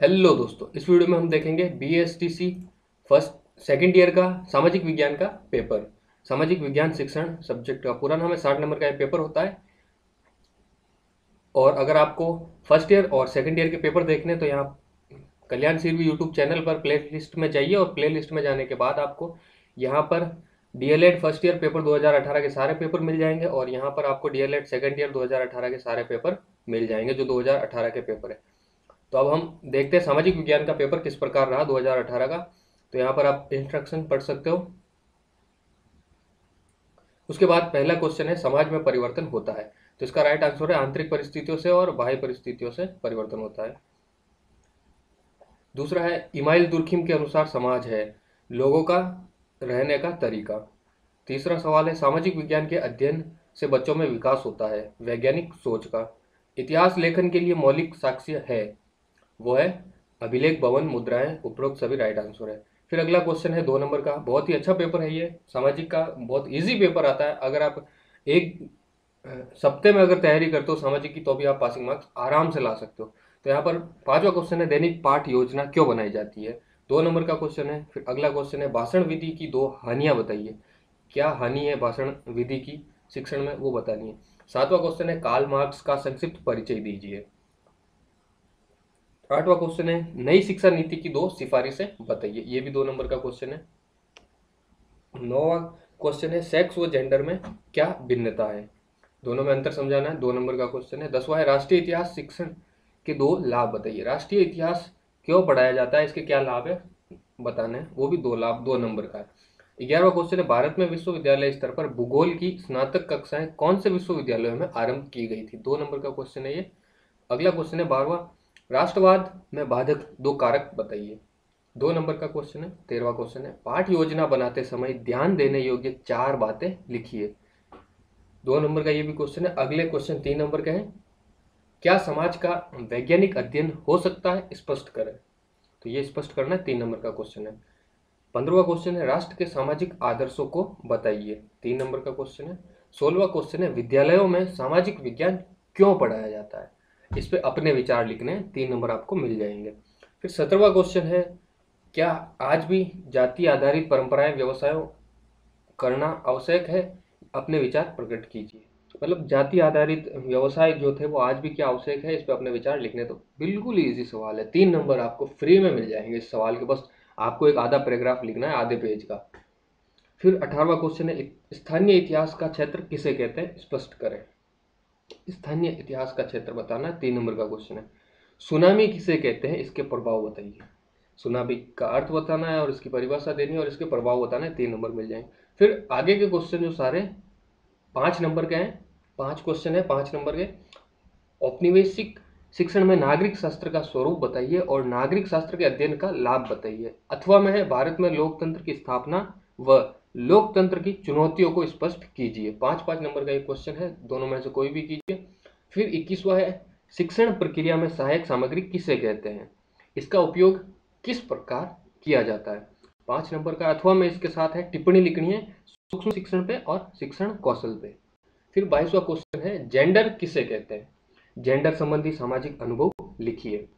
Hello दोस्तों, इस video में हम देखेंगे B S T C first second year का सामाजिक विज्ञान का पेपर सामाजिक विज्ञान, शिक्षण सब्जेक्ट का पूरा नाम है, साठ नंबर का ये पेपर होता है। और अगर आपको फ़र्स्ट ईयर और सेकेंड ईयर के पेपर देखने तो यहाँ कल्याण सिरवी यूट्यूब चैनल पर प्ले लिस्ट में जाइए और प्ले लिस्ट में जाने के बाद आपको यहाँ पर डीएलएड फ़र्स्ट ईयर पेपर 2018 के सारे पेपर मिल जाएँगे और यहाँ पर आपको डीएलएड सेकेंड ईयर 2018 के सारे पेपर मिल जाएँगे, जो 2018 के पेपर है। तो अब हम देखते हैं सामाजिक विज्ञान का पेपर किस प्रकार रहा 2018 का। तो यहाँ पर आप इंस्ट्रक्शन पढ़ सकते हो। उसके बाद पहला क्वेश्चन है, समाज में परिवर्तन होता है। तो इसका राइट आंसर है, आंतरिक परिस्थितियों से और बाह्य परिस्थितियों से परिवर्तन होता है। दूसरा है, इमाइल दुर्खिम के अनुसार समाज है, लोगों का रहने का तरीका। तीसरा सवाल है, सामाजिक विज्ञान के अध्ययन से बच्चों में विकास होता है, वैज्ञानिक सोच का। इतिहास लेखन के लिए मौलिक साक्ष्य है वो है अभिलेख भवन, मुद्राएँ, उपरोक्त सभी राइट आंसर है। फिर अगला क्वेश्चन है दो नंबर का। बहुत ही अच्छा पेपर है ये। सामाजिक का बहुत इजी पेपर आता है। अगर आप एक सप्ते में अगर तैयारी करते हो सामाजिक की तो भी आप पासिंग मार्क्स आराम से ला सकते हो। तो यहाँ पर पांचवा क्वेश्चन है, दैनिक पाठ योजना क्यों बनाई जाती है? दो नंबर का क्वेश्चन है। फिर अगला क्वेश्चन है, भाषण विधि की दो हानियाँ बताइए। क्या हानि है भाषण विधि की? शिक्षण में वो बतानी है। सातवां क्वेश्चन है काल मार्क्स का संक्षिप्त परिचय दीजिए। आठवां क्वेश्चन है। नई शिक्षा नीति की दो सिफारिशें बताइए, ये भी दो नंबर का क्वेश्चन है। नौवा क्वेश्चन है सेक्स व जेंडर में क्या भिन्नता है? दोनों में अंतर समझाना है, दो नंबर का क्वेश्चन है। दसवा है, राष्ट्रीय इतिहास शिक्षण के दो लाभ बताइए। राष्ट्रीय इतिहास क्यों पढ़ाया जाता है? इसके क्या लाभ है? बताना है। वो भी दो लाभ, दो नंबर का है। ग्यारहवा क्वेश्चन है, भारत में विश्वविद्यालय स्तर पर भूगोल की स्नातक कक्षाएँ कौन से विश्वविद्यालयों में आरंभ की गई थी? दो नंबर का क्वेश्चन है ये। अगला क्वेश्चन है, बारहवा राष्ट्रवाद में बाधक दो कारक बताइए। दो नंबर का क्वेश्चन है तेरवा क्वेश्चन है। पाठ योजना बनाते समय ध्यान देने योग्य चार बातें लिखिए। दो नंबर का ये भी क्वेश्चन है, अगले क्वेश्चन तीन नंबर का है। क्या समाज का वैज्ञानिक अध्ययन हो सकता है? स्पष्ट करें। तो ये स्पष्ट करना है, तीन नंबर का क्वेश्चन है। पंद्रहवा क्वेश्चन है, राष्ट्र के सामाजिक आदर्शों को बताइए। तीन नंबर का क्वेश्चन है सोलवा क्वेश्चन है, विद्यालयों में सामाजिक विज्ञान क्यों पढ़ाया जाता है? इस पर अपने विचार लिखने हैं। तीन नंबर आपको मिल जाएँगे। फिर सत्रहवा क्वेश्चन है, क्या आज भी जाति आधारित परंपराएँ, व्यवसायों, करना आवश्यक है? अपने विचार प्रकट कीजिए। मतलब जाति आधारित व्यवसाय जो थे, वो आज भी क्या आवश्यक है? इस पर अपने विचार लिखने तो बिल्कुल ईजी सवाल है। तीन नंबर आपको फ्री में मिल जाएँगे इस सवाल के। बस आपको एक आधा पैराग्राफ लिखना है, आधे पेज का। फिर अठारहवा क्वेश्चन है, स्थानीय इतिहास का क्षेत्र किसे कहते हैं? स्पष्ट करें। स्थानीय इतिहास का क्षेत्र बताना तीन नंबर का क्वेश्चन है। सुनामी किसे कहते हैं? इसके प्रभाव बताइए। सुनामी का अर्थ बताना है और इसकी परिभाषा देनी है और इसके प्रभाव बताना है, तीन नंबर मिल जाएँगे। फिर आगे के क्वेश्चन जो सारे, पाँच नंबर के हैं, पाँच क्वेश्चन है, पाँच नंबर के। औपनिवेशिक शिक्षण में नागरिक शास्त्र का स्वरूप बताइए और नागरिक शास्त्र के अध्ययन का लाभ बताइए। अथवा में है, भारत में लोकतंत्र की स्थापना व लोकतंत्र की चुनौतियों को स्पष्ट कीजिए। पाँच पाँच नंबर का एक क्वेश्चन है, दोनों में से कोई भी कीजिए। फिर इक्कीसवा है, शिक्षण प्रक्रिया में सहायक सामग्री किसे कहते हैं? इसका उपयोग किस प्रकार किया जाता है? पाँच नंबर का अथवा में इसके साथ है, टिप्पणी लिखनी है, सूक्ष्म शिक्षण पे और शिक्षण कौशल पे। फिर बाईसवा क्वेश्चन है जेंडर किसे कहते हैं? जेंडर संबंधी सामाजिक अनुभव लिखिए।